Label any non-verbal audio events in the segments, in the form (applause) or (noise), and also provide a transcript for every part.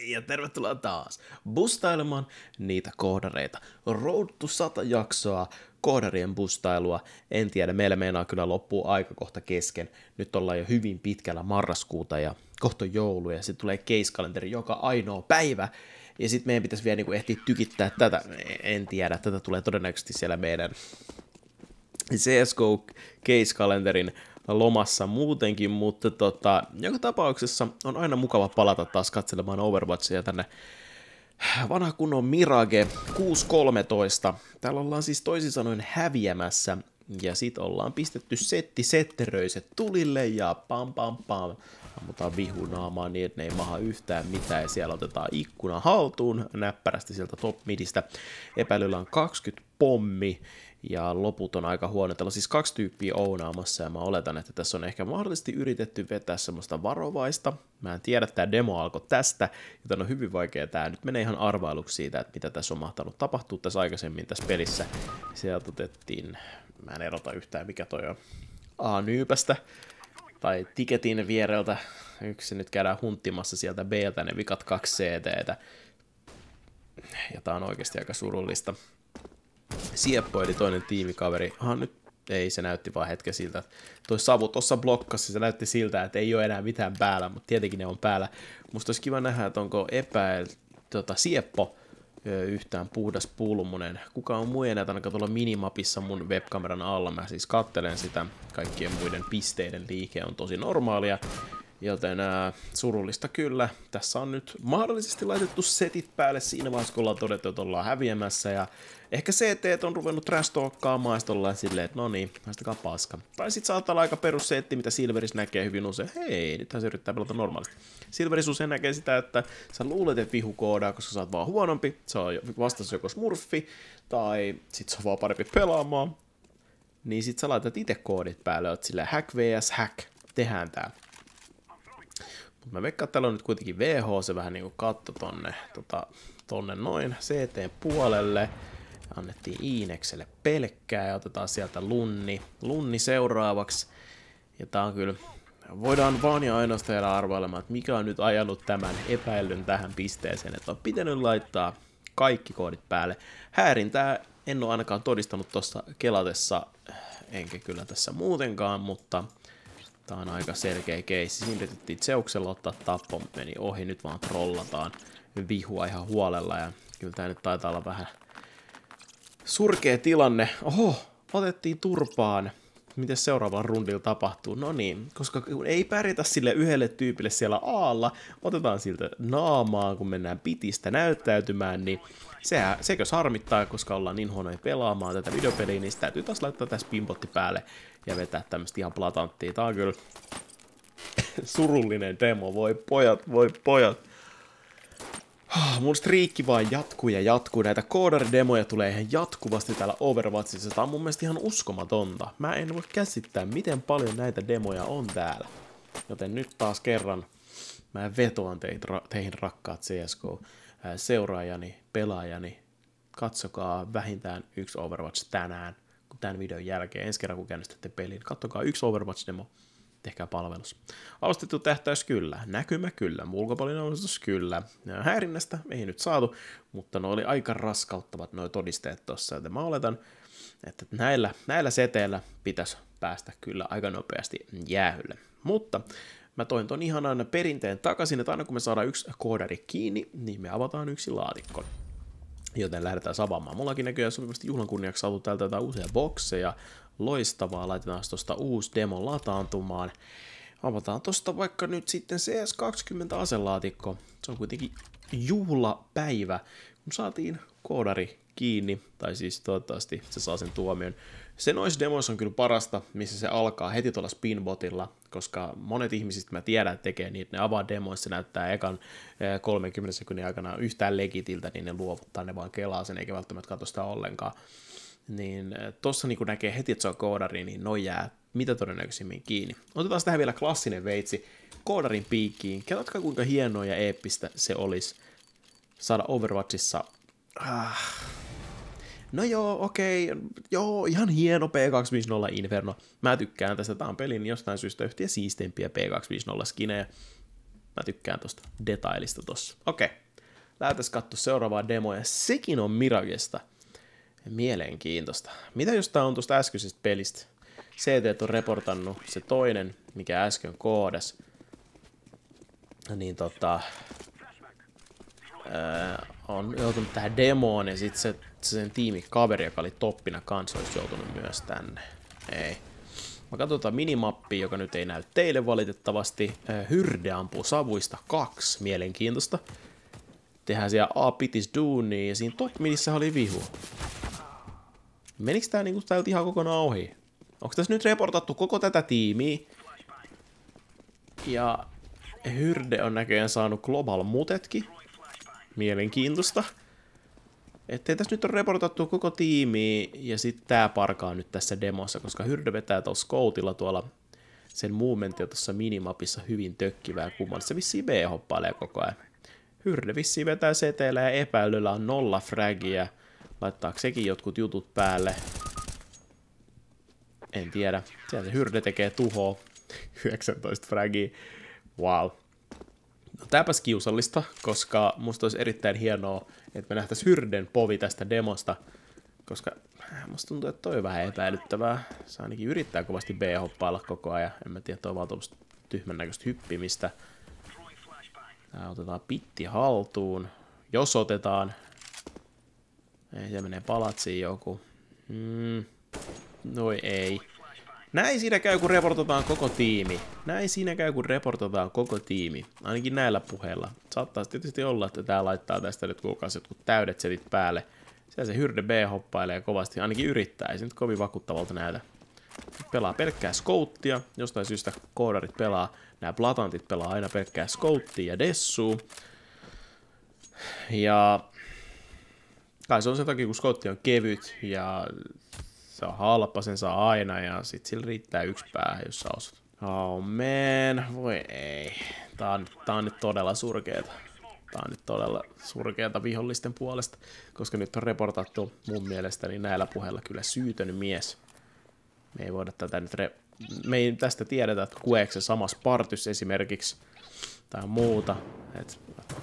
Hei ja tervetuloa taas bustailemaan niitä koodareita. Road to 100 jaksoa koodarien bustailua. En tiedä, meillä meinaa kyllä loppuu aika kohta kesken. Nyt ollaan jo hyvin pitkällä marraskuuta ja kohta joulu ja sitten tulee case-kalenteri joka ainoa päivä. Ja sitten meidän pitäisi vielä niinku ehtiä tykittää tätä. En tiedä, tätä tulee todennäköisesti siellä meidän CSGO case-kalenterin lomassa muutenkin, mutta tota, joka tapauksessa on aina mukava palata taas katselemaan Overwatchia tänne vanha kunnon Mirage 6.13. Täällä ollaan siis toisin sanoen häviämässä, ja sit ollaan pistetty setti setteröiset tulille, ja pam pam pam, ammutaan vihunaamaa niin, että ne ei maha yhtään mitään, ja siellä otetaan ikkuna haltuun näppärästi sieltä top midistä. Epäilyllä on 20 pommi, ja loput on aika huono. Täällä on siis kaksi tyyppiä ounaamassa ja mä oletan, että tässä on ehkä mahdollisesti yritetty vetää semmoista varovaista. Mä en tiedä, että tämä demo alkoi tästä, joten on hyvin vaikea tämä. Nyt menee ihan arvailuksi siitä, että mitä tässä on mahtanut tapahtua tässä aikaisemmin tässä pelissä. Sieltä otettiin, mä en erota yhtään mikä toi on, A-nyypästä tai tiketin viereltä. Yksi nyt käydään hunttimassa sieltä B-tä ne vikat kaksi CTtä. Ja tää on oikeasti aika surullista. Sieppo eli toinen tiimikaveri. Aha, nyt ei, se näytti vaan hetken siltä, että toi savu tuossa blokkasi, se näytti siltä, että ei ole enää mitään päällä, mutta tietenkin ne on päällä. Musta olisi kiva nähdä, että onko epäil, tota, Sieppo yhtään puhdas pulmunen. Kuka on muu enää ainakaan tuolla minimapissa mun webkameran alla. Mä siis kattelen sitä. Kaikkien muiden pisteiden liike on tosi normaalia. Joten ää, surullista kyllä. Tässä on nyt mahdollisesti laitettu setit päälle siinä vaiheessa, kun ollaan todettu, että ollaan häviämässä. Ja ehkä CT on ruvennut trash-talkkaamaan, ja silleen, että no niin, haistakaa paska. Tai sit saattaa olla aika perussetti, mitä Silveris näkee hyvin usein. Hei, nythän se yrittää pelata normaalisti. Silveris usein näkee sitä, että sä luulet, että vihu koodaa, koska sä oot vaan huonompi. Se on vastassa joko smurfi, tai sit se on vaan parempi pelaamaan. Niin sit sä laitat itse koodit päälle, oot silleen hack vs hack, tehdään tää. Mutta mä veikkaan, että täällä on nyt kuitenkin VH, se vähän niinku katto tonne, tota, tonne noin CT-puolelle. Annettiin Iinekselle pelkkää ja otetaan sieltä Lunni, Lunni seuraavaksi. Ja tää on kyllä, voidaan vaan ja ainoastaan jäädä arvailemaan, että mikä on nyt ajanut tämän epäilyn tähän pisteeseen, että on pitänyt laittaa kaikki koodit päälle. Häirintää en ole ainakaan todistanut tuossa kelatessa, enkä kyllä tässä muutenkaan, mutta Tää on aika selkeä keissi. Siinä yritettiin Zeuksella ottaa tappo, mutta meni ohi. Nyt vaan trollataan vihua ihan huolella. Ja kyllä tää nyt taitaa olla vähän surkea tilanne. Oho, otettiin turpaan. Miten seuraavalla rundilla tapahtuu? No niin, koska ei pärjätä sille yhdelle tyypille siellä aalla, otetaan siltä naamaa, kun mennään pitistä näyttäytymään, niin sehän, sekö harmittaa, koska ollaan niin huonoja pelaamaan tätä videopeliä, niin täytyy taas laittaa tässä pimpotti päälle ja vetää tämmöistä ihan platanttia. Tää on kyllä surullinen demo, voi pojat, voi pojat. Mun striikki vaan jatkuu ja jatkuu. Näitä koodaridemoja tulee ihan jatkuvasti täällä Overwatchissa. Tää on mun mielestä ihan uskomatonta. Mä en voi käsittää, miten paljon näitä demoja on täällä. Joten nyt taas kerran mä vetoan teit, teihin rakkaat CSGO seuraajani, pelaajani. Katsokaa vähintään yksi Overwatch tänään tämän videon jälkeen, ensi kerran kun käynnistätte pelin, kattokaa yksi Overwatch-demo, tehkää palvelus. Alustettu tähtäys kyllä, näkymä kyllä, ulkopuolinen kyllä, häirinnästä ei nyt saatu, mutta ne oli aika raskauttavat nuo todisteet tuossa, joten mä oletan, että näillä, näillä seteillä pitäisi päästä kyllä aika nopeasti jäähylle. Mutta mä toin ton ihanan perinteen takaisin, että aina kun me saadaan yksi koodari kiinni, niin me avataan yksi laatikko. Joten lähdetään avaamaan. Mullakin näköjään sopivasti juhlan kunniaksi saatu täältä jotain uusia bokseja. Loistavaa, laitetaan tuosta uusi demo lataantumaan. Avataan tosta vaikka nyt sitten CS20 aselaatikko. Se on kuitenkin juhlapäivä, kun saatiin koodari kiinni, tai siis toivottavasti se saa sen tuomion. Se noissa demoissa on kyllä parasta, missä se alkaa heti tuolla spinbotilla, koska monet ihmisistä mä tiedän, tekee niin, että ne avaa demoissa, näyttää ekan 30 sekunnin aikana yhtään legitiltä, niin ne luovuttaa, ne vaan kelaa sen, eikä välttämättä katso sitä ollenkaan. Niin tossa niin kun näkee heti, että se on koodari, niin noin jää mitä todennäköisimmin kiinni. Otetaan tähän vielä klassinen veitsi koodarin piikkiin. Kerrotkaa kuinka hienoa ja eeppistä se olisi saada Overwatchissa ah, no joo, okei, okay, joo, ihan hieno P250 Inferno. Mä tykkään tästä, tää on pelin jostain syystä yhtiä siisteimpiä P250 skinejä. Mä tykkään tosta detailista tossa. Okei. Okay. Lähdetään katsoa seuraavaa demoa, ja sekin on Miragesta. Mielenkiintoista. Mitä jos tää on tuosta äskeisestä pelistä? CT on reportannut se toinen, mikä äsken koodas. Niin tota... Ää, on joutunut tähän demoon ja sitten se, se sen tiimikaveri, joka oli toppina kanssa, olisi joutunut myös tänne. Ei. Mä katsotaan minimappia, joka nyt ei näy teille valitettavasti. Hyrde ampuu savuista kaksi, mielenkiintoista. Tehdään siellä A pitis duuni ja siinä top oli vihu. Menikö tää niinku täältä ihan kokonaan ohi? Onko tässä nyt reportattu koko tätä tiimiä? Ja Hyrde on näköjään saanut Global Mutetkin. Mielenkiintoista. Ettei tässä nyt on reportattu koko tiimi ja sitten tää parkaa nyt tässä demossa, koska Hyrde vetää tuolla Scoutilla tuolla sen movementia tuossa minimapissa hyvin tökkivää kummallista. Se vissiin B-hoppailee koko ajan. Hyrde vissiin vetää seteellä ja epäilyllä on nolla fragia. Laittaako sekin jotkut jutut päälle? En tiedä. Siellä se Hyrde tekee tuhoa. (laughs) 19 fragia. Wow. No tämäpäs kiusallista, koska musta olisi erittäin hienoa, että me nähtäisiin Hyrden povi tästä demosta, koska musta tuntuu, että toi on vähän epäilyttävää. Se ainakin yrittää kovasti B-hoppailla koko ajan. En mä tiedä, toi on vaan tyhmän näköistä hyppimistä. Tää otetaan pitti haltuun. Jos otetaan. Ei, se menee palatsiin joku. Mm. Noi ei. Näin siinä käy, kun reportotaan koko tiimi. Näin siinä käy, kun reportotaan koko tiimi. Ainakin näillä puheilla. Saattaa tietysti olla, että tää laittaa tästä nyt kuukausi jotkut täydet setit päälle. Siellä se hyrde B hoppailee kovasti, ainakin yrittää, ei se nyt kovin vakuuttavalta näytä. Pelaa pelkkää skouttia, jostain syystä koodarit pelaa, nämä platantit pelaa aina pelkkää skouttia ja dessuu. Ja kai se on sen takia, kun skoutti on kevyt ja se on halpa, sen saa aina ja sit sillä riittää yksi pää, jos sä osut. Oh man, voi ei. Tää on, tää on nyt todella surkeeta. Tää on nyt todella surkeata vihollisten puolesta, koska nyt on reportattu mun mielestä niin näillä puheilla kyllä syytön mies. Me ei voida tätä nyt re- me ei tästä tiedetä, että kueeko se sama Spartys esimerkiksi tai muuta. että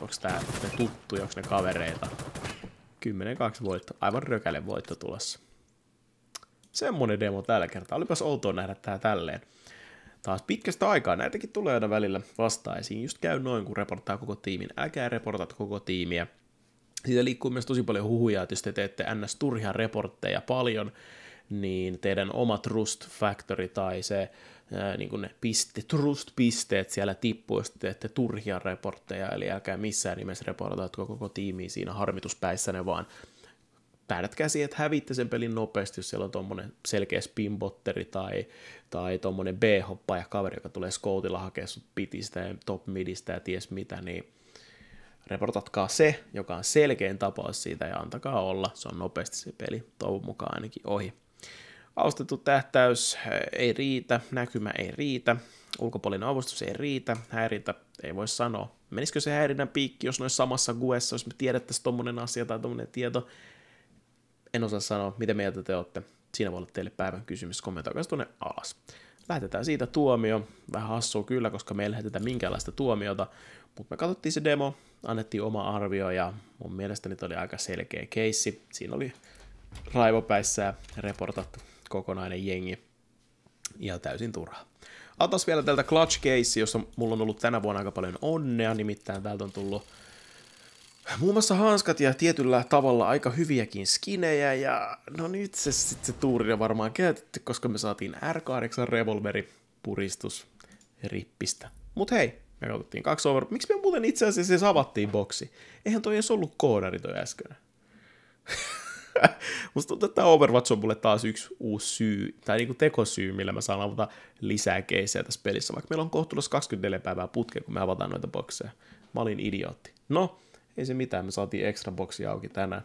onko tää ne tuttuja, onko ne kavereita. 10-2 voitto, aivan rökäle voitto tulossa semmonen demo tällä kertaa. Olipas outoa nähdä tää tälleen. Taas pitkästä aikaa näitäkin tulee aina välillä vastaisiin. Just käy noin, kun reporttaa koko tiimin. Älkää reportat koko tiimiä. Siitä liikkuu myös tosi paljon huhuja, että jos te teette ns. turhia reportteja paljon, niin teidän oma trust factory tai se niin kuin ne piste, trust-pisteet siellä tippuu, jos te teette turhia reportteja, eli älkää missään nimessä reportatko koko tiimiä siinä harmituspäissänne, vaan päädätkää siihen, että hävitte sen pelin nopeasti, jos siellä on tuommoinen selkeä spinbotteri tai, tai tuommoinen B-hoppa ja kaveri, joka tulee skoutilla hakea sut pitistä ja top midistä ja ties mitä, niin reportatkaa se, joka on selkein tapaus siitä ja antakaa olla, se on nopeasti se peli, toivon mukaan ainakin ohi. Austettu tähtäys ei riitä, näkymä ei riitä, ulkopuolinen avustus ei riitä, häirintä ei voi sanoa. Menisikö se häirinnän piikki, jos noissa samassa guessa, jos me tiedettäisiin tuommoinen asia tai tuommoinen tieto, en osaa sanoa, miten mieltä te olette. Siinä voi olla teille päivän kysymys, kommentoikaa tuonne alas. Lähetetään siitä tuomio. Vähän hassua kyllä, koska me ei lähetetä minkäänlaista tuomiota, mutta me katsottiin se demo, annettiin oma arvio ja mun mielestäni oli aika selkeä keissi. Siinä oli raivopäissä reportattu kokonainen jengi ja täysin turhaa. Otas vielä tältä Clutch Case, jossa mulla on ollut tänä vuonna aika paljon onnea, nimittäin täältä on tullut muun muassa hanskat ja tietyllä tavalla aika hyviäkin skinejä, ja no nyt se, sit se tuuri on varmaan käytetty, koska me saatiin R8 revolveri puristus rippistä. Mut hei, me katsottiin kaksi over... Miksi me muuten itse asiassa se avattiin boksi? Eihän toi edes ollut koodari toi äsken. (laughs) Musta että Overwatch on mulle taas yksi uusi syy, tai niinku tekosyy, millä mä saan avata lisää keisejä tässä pelissä, vaikka meillä on kohtuullisesti 24 päivää putkeen, kun me avataan noita bokseja. Mä olin idiootti. No, ei se mitään, me saatiin extra boksi auki tänään.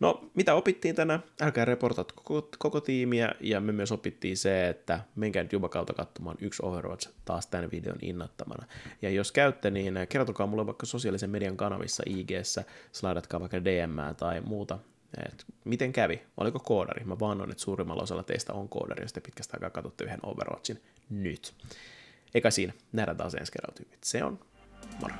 No, mitä opittiin tänään? Älkää reportat koko, koko tiimiä, ja me myös opittiin se, että menkää nyt jumakautta katsomaan yksi Overwatch taas tämän videon innottamana. Ja jos käytte, niin kertokaa mulle vaikka sosiaalisen median kanavissa IG-ssä, slaidatkaa vaikka DM tai muuta, et miten kävi? Oliko koodari? Mä vaan on, että suurimmalla osalla teistä on koodari, jos te pitkästä aikaa katsotte yhden Overwatchin nyt. Eikä siinä. Nähdään taas ensi kerralla, Se on Moro!